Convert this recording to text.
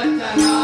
But